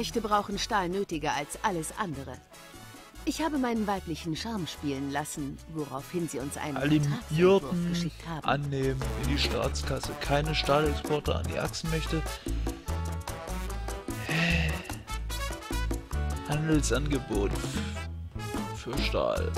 Achsenmächte brauchen Stahl nötiger als alles andere. Ich habe meinen weiblichen Charme spielen lassen, woraufhin sie uns einen Vertragsentwurf geschickt haben. annehmen in die Staatskasse. Keine Stahlexporte an die Achsenmächte. Handelsangebot für Stahl.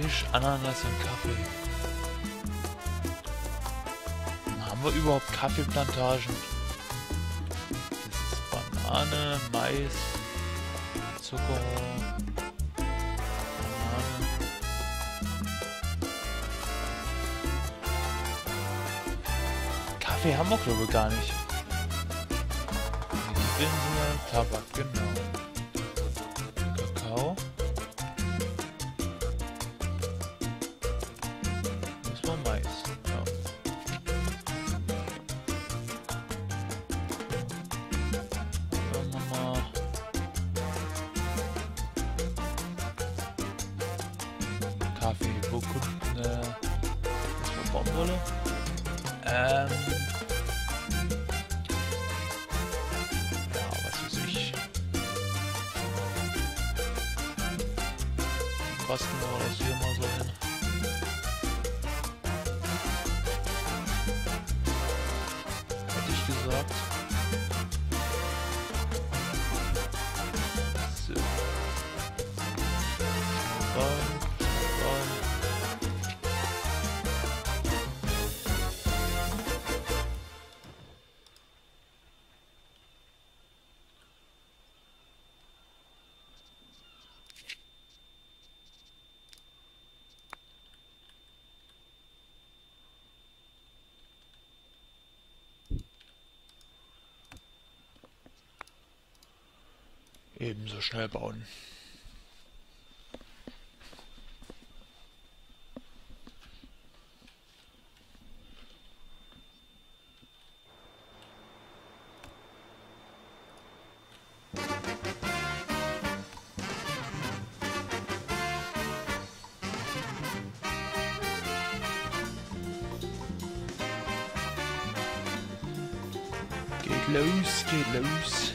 Fisch, Ananas und Kaffee. Haben wir überhaupt Kaffeeplantagen? Das ist Banane, Mais, Zucker, Banane. Kaffee haben wir glaube ich gar nicht. Insel, Tabak, genau. War Mais. Ja. Sagen wir mal. Kaffee, wo kommt äh, das war Baumwolle? Ähm. Ja, was weiß ich. Kosten das hier mal so hin. Ebenso schnell bauen. Geht los, geht los.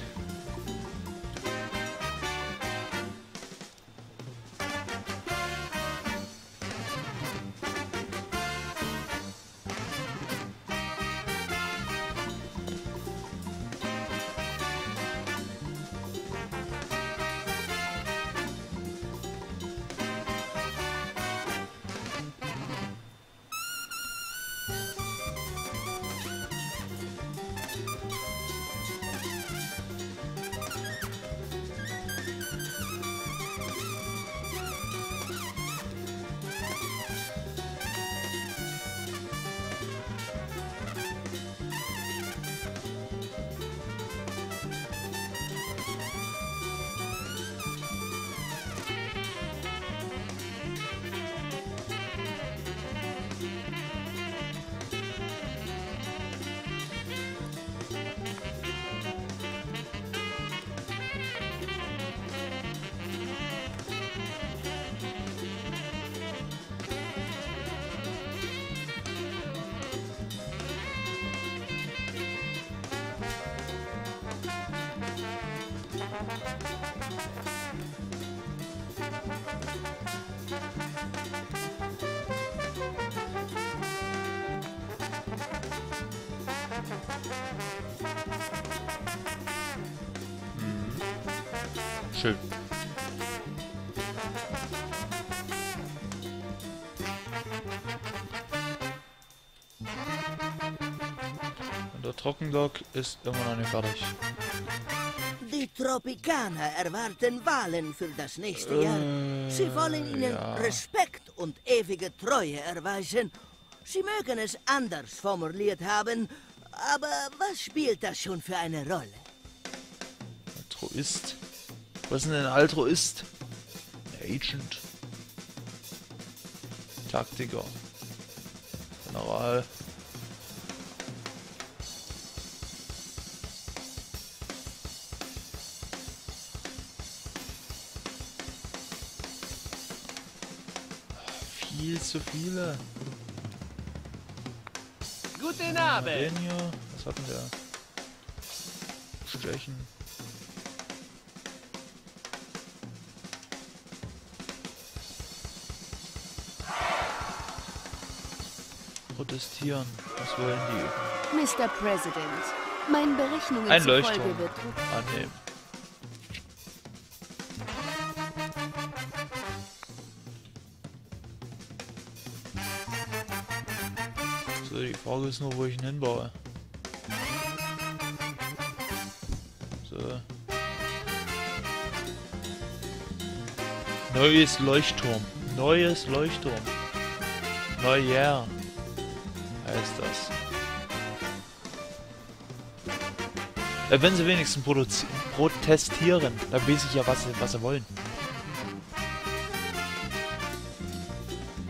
Und der Trockendock ist immer noch nicht fertig. Die Tropikaner erwarten Wahlen für das nächste Jahr. Sie äh, wollen ihnen ja. Respekt und ewige Treue erweisen. Sie mögen es anders formuliert haben, aber was spielt das schon für eine Rolle? Altruist. Was ist denn ein Altruist? Agent. Taktiker. General. Viel zu viele. Guten Abend. Was hat denn der? Stechen. Protestieren. Was wollen die? Mr. President, meinen Berechnungen Ein Leuchtturm wird annehmen. Frage ist nur, wo ich ihn hinbaue. So. Neues Leuchtturm. Neues Leuchtturm. Neujahr heißt das. Ja, wenn sie wenigstens protestieren, dann weiß ich ja, was sie, was sie wollen.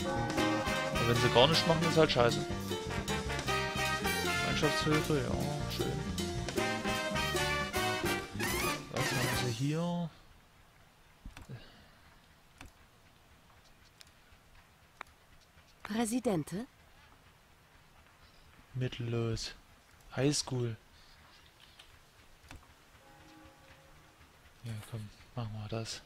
Aber wenn sie gar nicht machen, ist halt scheiße. Gemeinschaftshilfe, ja, schön. Was haben sie hier? Präsidente? Mittellos. Highschool. Ja, komm, machen wir das.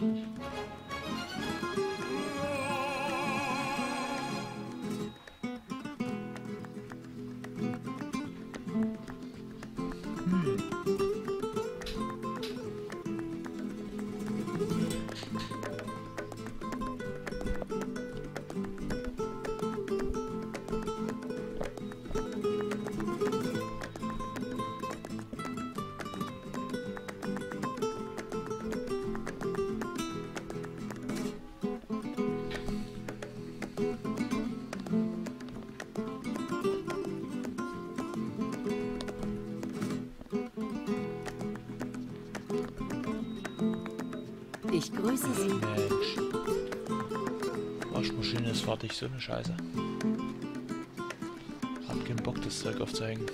Mm-hmm. Mensch. Waschmaschine ist fertig, so eine Scheiße. Hab keinen Bock, das Zeug aufzuhängen.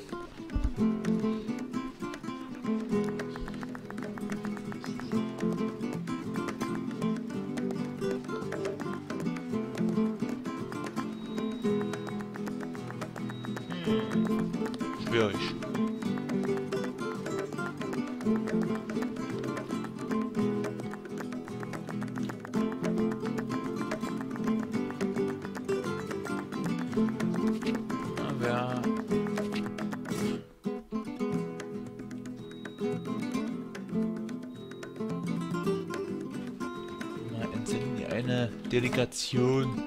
Delegation.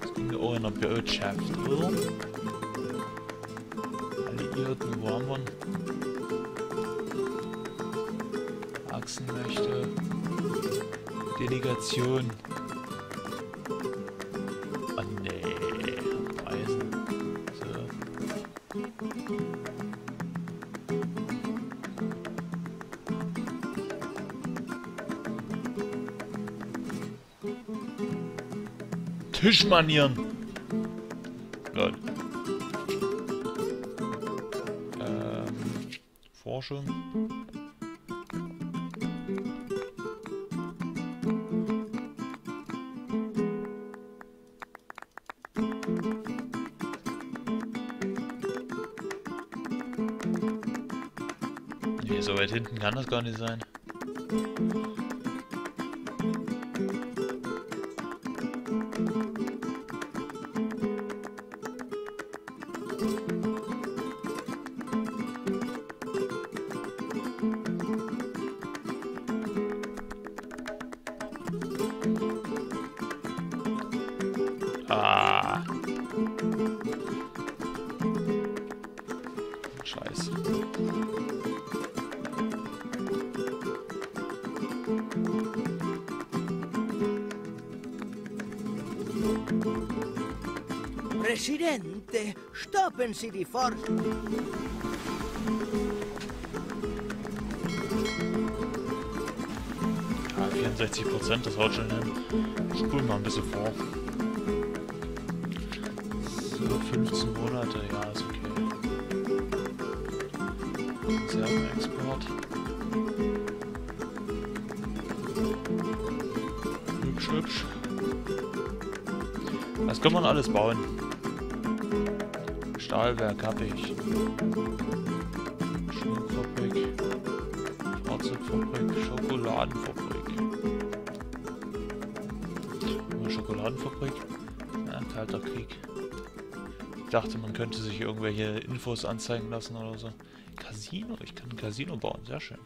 Das ging auch in der Botschaft, oder? Alliierten, wir Achsen möchte. Delegation. Tischmanieren. Nein. Ähm, Forschung. Nee, so weit hinten kann das gar nicht sein. Presidente, stoppen Sie die Forschung. Ja, 64 Prozent, das haut schon hin. Spulen mal ein bisschen vor. So, 15 Monate, ja, ist okay. Reservenexport. Hübsch, hübsch. Was kann man alles bauen? Stahlwerk habe ich. Schmuckfabrik. Fahrzeugfabrik. Schokoladenfabrik. Schokoladenfabrik? Ja, Kalter Krieg. Ich dachte, man könnte sich irgendwelche Infos anzeigen lassen oder so. Casino? Ich kann ein Casino bauen. Sehr schön.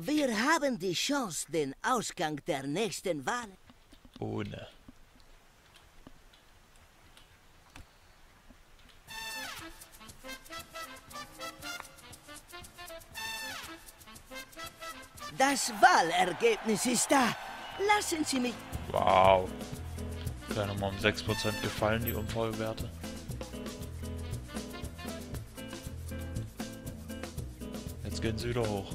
Wir haben die Chance, den Ausgang der nächsten Wahl. Ohne. Das Wahlergebnis ist da. Lassen Sie mich... Wow. Ja, nochmal um 6% gefallen, die Umfragewerte. Jetzt gehen sie wieder hoch.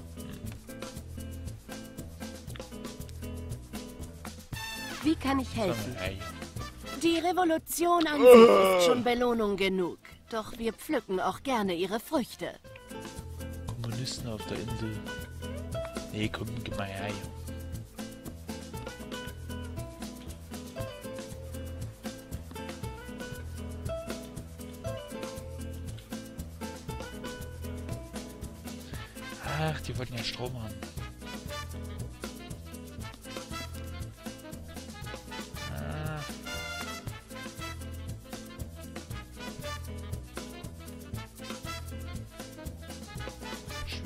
Wie kann ich helfen? Die Revolution an sich ist schon Belohnung genug. Doch wir pflücken auch gerne ihre Früchte. Kommunisten auf der Insel. Nee, komm, gib mal her, Ach, die wollten ja Strom haben.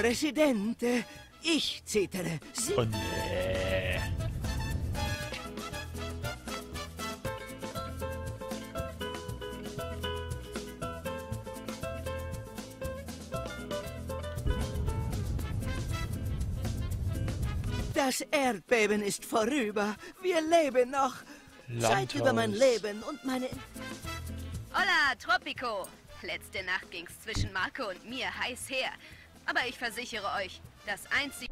Presidente, ich zittere. Sie oh nee. Das Erdbeben ist vorüber. Wir leben noch. Landhaus. Zeit über mein Leben und meine... Hola, Tropico. Letzte Nacht ging's zwischen Marco und mir heiß her. Aber ich versichere euch, das einzige...